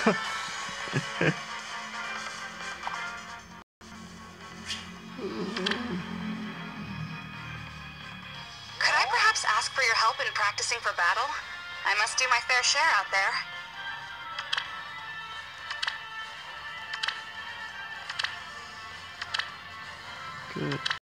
Could I perhaps ask for your help in practicing for battle? I must do my fair share out there. Good.